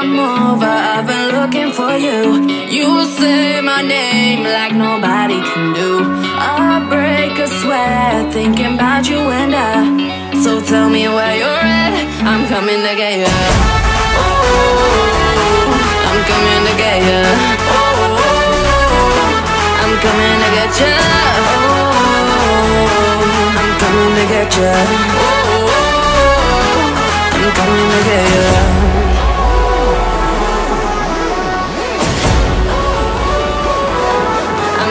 I've been looking for you. You say my name like nobody can do. I break a sweat thinking about you and I. So tell me where you're at. I'm coming to get you. Oh, I'm coming to get you. I'm coming to get you. I'm coming to get you. I'm coming to get you.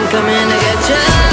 Coming to get you.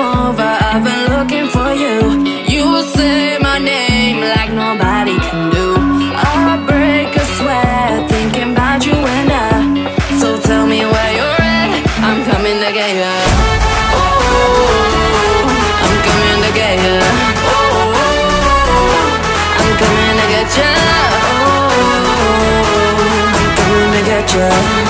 Over. I've been looking for you. You will say my name like nobody can do. I break a sweat thinking about you and I. So tell me where you're at. I'm coming to get you. Oh, I'm coming to get you. Oh, I'm coming to get you. Oh, I'm coming to get you.